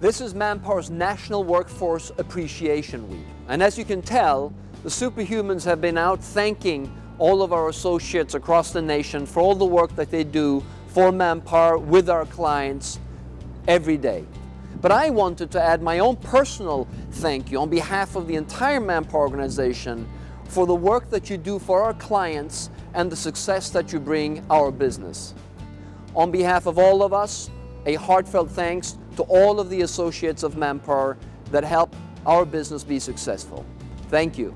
This is Manpower's National Workforce Appreciation Week. And as you can tell, the superhumans have been out thanking all of our associates across the nation for all the work that they do for Manpower with our clients every day. But I wanted to add my own personal thank you on behalf of the entire Manpower organization for the work that you do for our clients and the success that you bring our business. On behalf of all of us, a heartfelt thanks to all of the associates of Manpower that help our business be successful. Thank you.